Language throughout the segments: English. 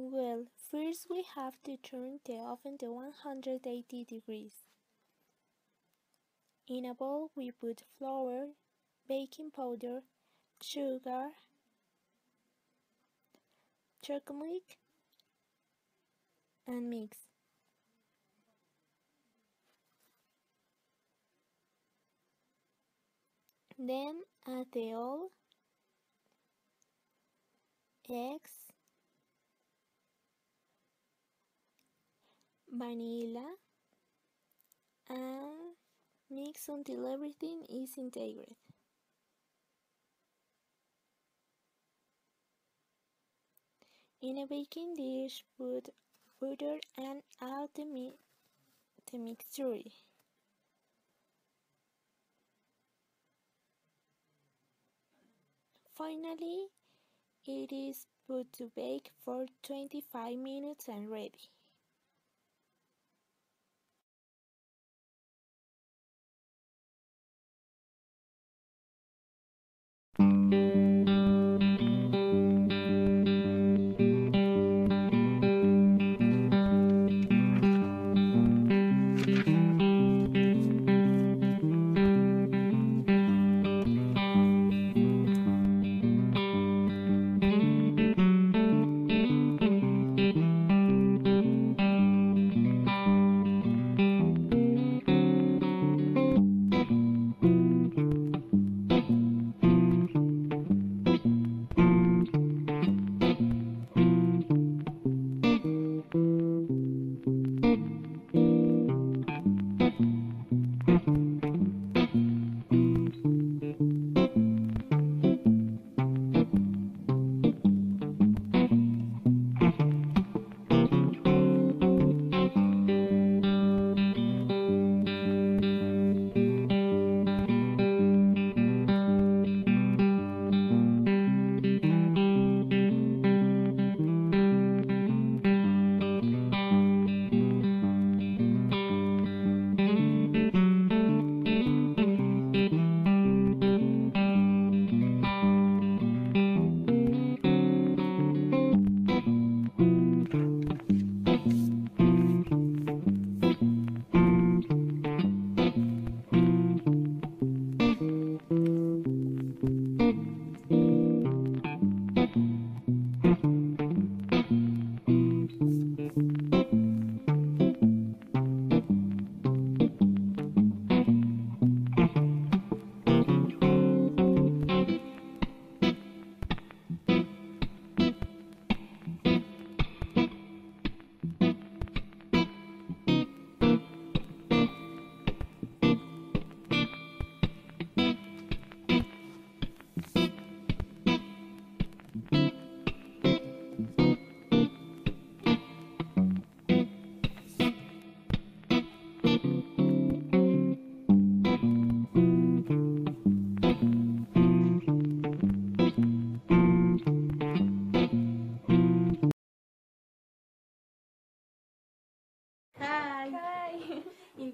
Well, first we have to turn the oven to 180 degrees. In a bowl we put flour, baking powder, sugar, chocolate, and mix. Then add the oil, eggs, vanilla, and mix until everything is integrated. In a baking dish, put butter and add the, mi the mixture. Finally, it is put to bake for 25 minutes and ready.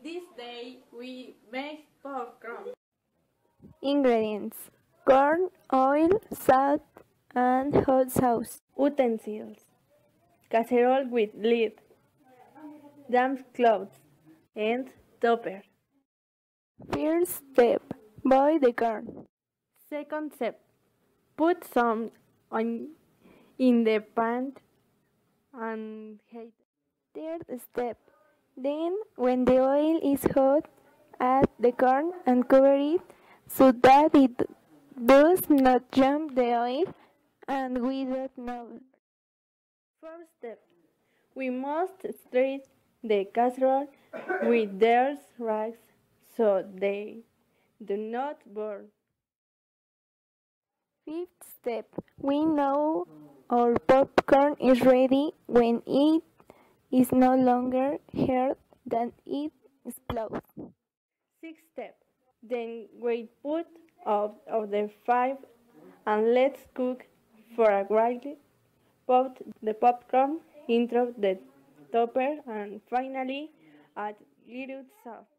This day, we make popcorn. Ingredients corn, oil, salt, and hot sauce. Utensils casserole with lid, damp cloth, and topper. First step boil the corn. Second step put some on in the pan and heat. Third step then, when the oil is hot, add the corn and cover it so that it does not jump the oil and we don't know. Fourth step, we must stir the casserole with their rags so they do not burn. Fifth step, we know our popcorn is ready when it is no longer hard than it explodes. Sixth step, then we put out of the fire and let's cook for a while. Put the popcorn into the topper and finally add little salt.